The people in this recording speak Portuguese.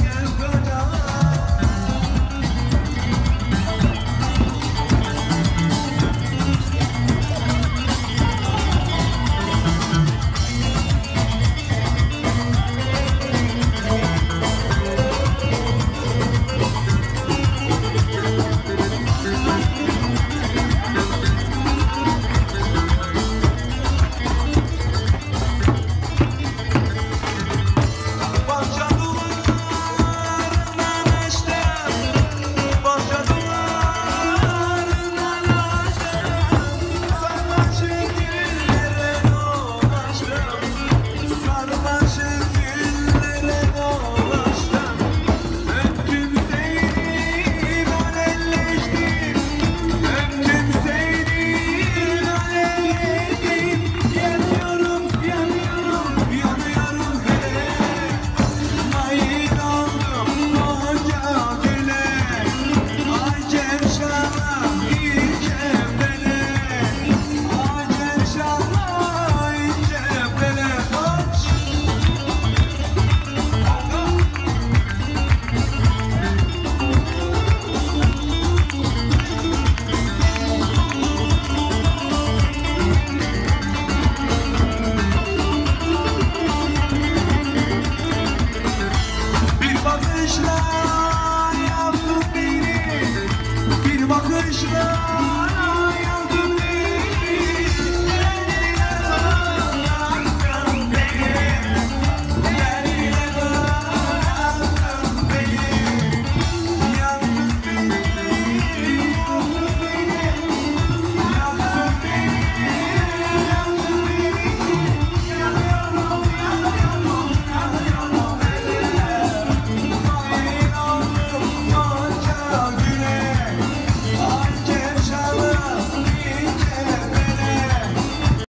Yeah. gonna run. Krishna